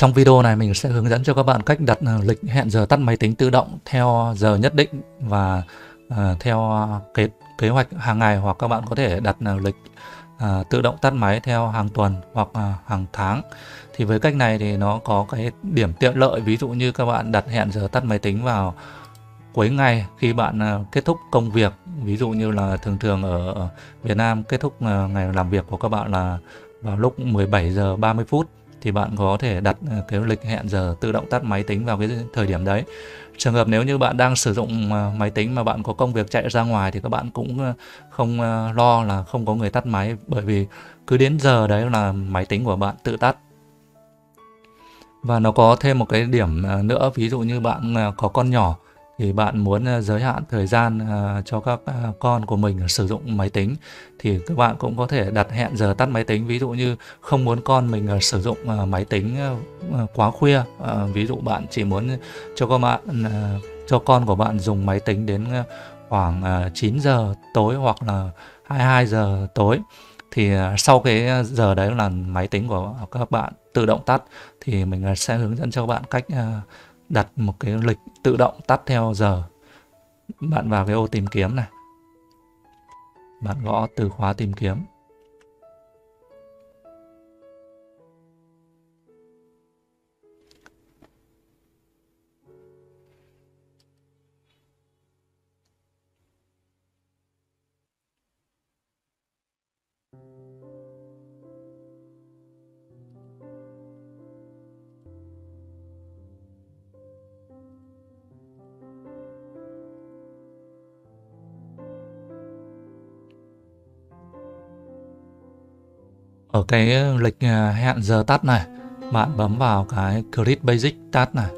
trong video này mình sẽ hướng dẫn cho các bạn cách đặt ờ, lịch hẹn giờ tắt máy tính tự động theo giờ nhất định và uh, theo kế kế hoạch hàng ngày hoặc các bạn có thể đặt uh, lịch uh, tự động tắt máy theo hàng tuần hoặc uh, hàng tháng. Thì với cách này thì nó có cái điểm tiện lợi ví dụ như các bạn đặt hẹn giờ tắt máy tính vào cuối ngày khi bạn kết thúc công việc. Ví dụ như là thường thường ở Việt Nam kết thúc ngày làm việc của các bạn là vào lúc 17 giờ 30 phút thì bạn có thể đặt ờ, cái lịch hẹn giờ tự động tắt máy tính vào cái thời điểm đấy. Trường hợp nếu như bạn đang sử dụng ờ, máy tính mà bạn có công việc chạy ra ngoài thì các bạn cũng ờ, không lo là không có người tắt máy, bởi vì cứ đến giờ đấy là máy tính của bạn tự tắt. Và nó có thêm một cái điểm nữa, ví dụ như bạn có con nhỏ thì bạn muốn ờ, giới hạn thời gian ờ, cho các ờ, con của mình sử dụng máy tính, thì các bạn cũng có thể đặt hẹn giờ tắt máy tính. Ví dụ như không muốn con mình sử dụng máy tính quá khuya ví dụ bạn chỉ muốn cho các bạn cho con của bạn dùng máy tính đến khoảng 9 giờ tối hoặc là 22 giờ tối. Thì sau cái giờ đấy là máy tính của các bạn tự động tắt, thì mình sẽ hướng dẫn cho các bạn cách đặt một cái lịch tự động tắt theo giờ. Bạn vào cái ô tìm kiếm này. Bạn gõ từ khóa tìm kiếm. Ở cái ờ, lịch ờ, hẹn giờ tắt này, bạn bấm vào cái Create Basic Task này.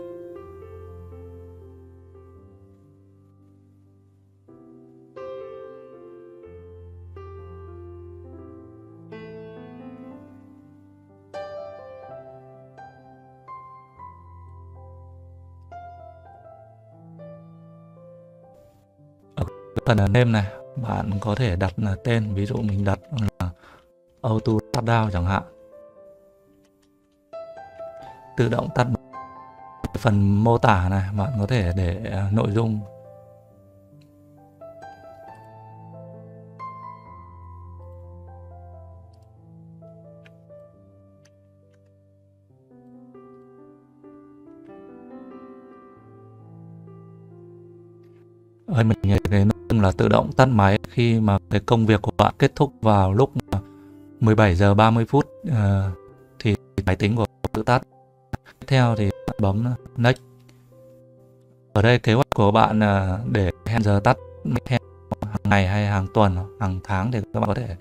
Ở phần name này, bạn có thể đặt là tên, ví dụ mình đặt là auto tắt down chẳng hạn. Tự động tắt phần mô tả này, bạn có thể để à, nội dung. Ơi mình cái nội dung là tự động tắt máy khi mà cái công việc của bạn kết thúc vào lúc 17 giờ 30 phút uh, thì máy tính của tự tắt. Tiếp theo thì bạn bấm next. Ở đây kế hoạch của bạn uh, để hẹn giờ tắt theo hàng ngày hay hàng tuần, hàng tháng thì các bạn có thể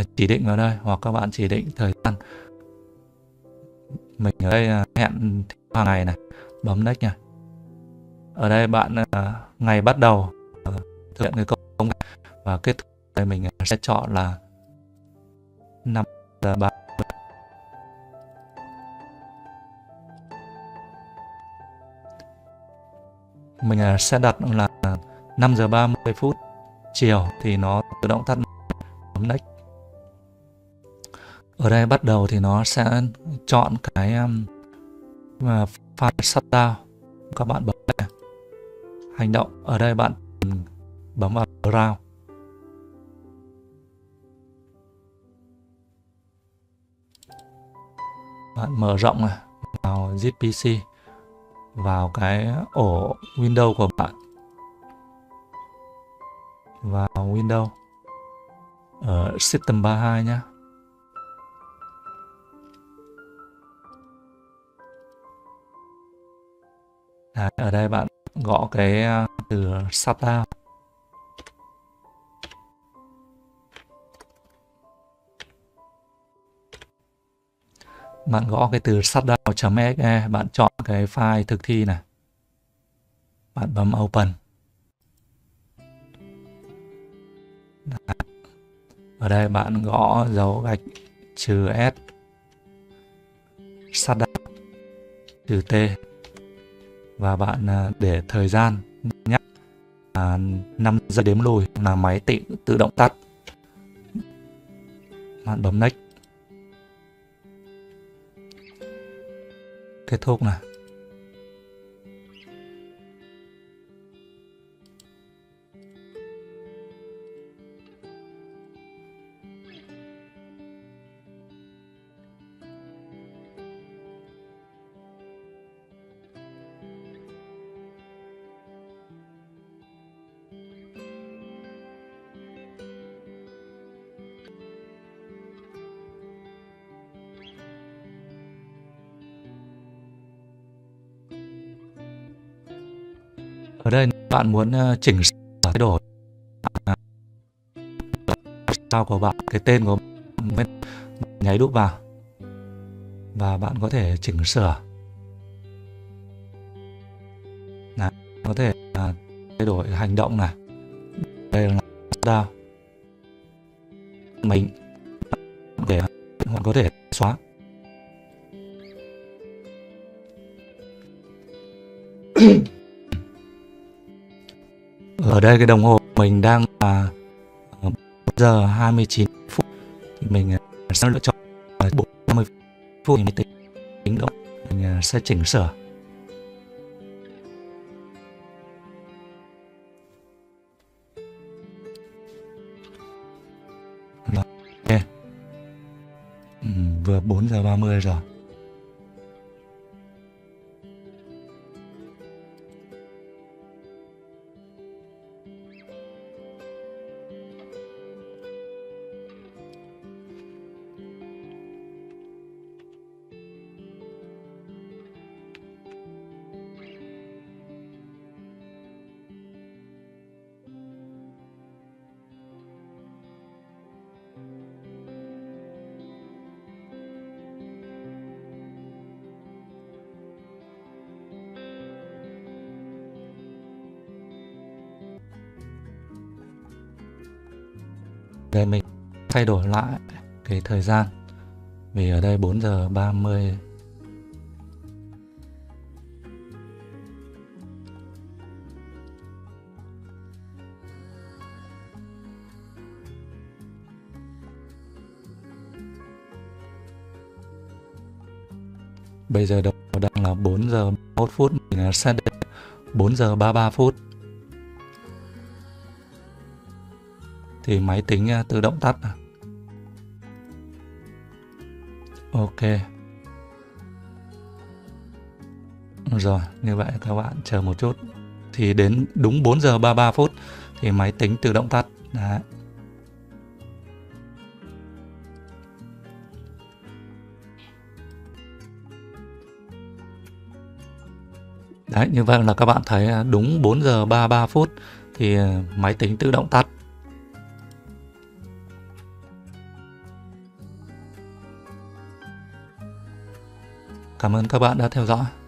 uh, chỉ định vào đây hoặc các bạn chỉ định thời gian. Mình ở đây uh, hẹn hàng ngày này, bấm next nha. Ở đây bạn uh, ngày bắt đầu uh, thực hiện cái công và kết thúc đây mình sẽ chọn là 5 giờ 3 mình à, sẽ đặt là 5 giờ 30 phút chiều thì nó tự động tắt bấm next ở đây bắt đầu thì nó sẽ chọn cái um, file shutdown các bạn bấm này. hành động. Ở đây bạn bấm vào round bạn mở rộng này vào ZPC vào cái ổ Windows của bạn. Vào Windows ở System 32 nhé Đấy, ở đây bạn gõ cái à, từ shutdown bạn gõ cái từ shutdown.exe bạn chọn cái file thực thi này. Bạn bấm open. Ở đây bạn gõ dấu gạch trừ s. Shutdown trừ t. Và bạn à, để thời gian nhắc là 5 giây đếm lùi là máy tự tự động tắt. Bạn bấm next. Kết thúc này ở đây bạn muốn ờ, chỉnh sửa thay đổi. À. Sao của bạn cái tên của bạn nháy đúp vào. Và bạn có thể chỉnh sửa. Đấy, có thể à, thay đổi hành động này. Đây là đao mình để bạn có thể xóa. Ở đây cái đồng hồ mình đang là 1 giờ 29 phút. Thì mình ờ, sẽ lựa chọn ờ, 40 phút thì mới tính tính động mình sẽ chỉnh sửa. Rồi, ok. Ừ, vừa 4 giờ 30 rồi. Để mình thay đổi lại cái thời gian. Vì ở đây 4 giờ 30 Bây giờ đầu đang là 4 giờ 1 phút, mình sẽ để 4 giờ 33 phút. Thì máy tính à, tự động tắt à? ok rồi như vậy các bạn chờ một chút thì đến đúng 4 giờ 33 phút thì máy tính tự động tắt Đấy. Đấy, như vậy là các bạn thấy à, đúng 4 giờ 33 phút thì máy tính tự động tắt. Cảm ơn các bạn đã theo dõi.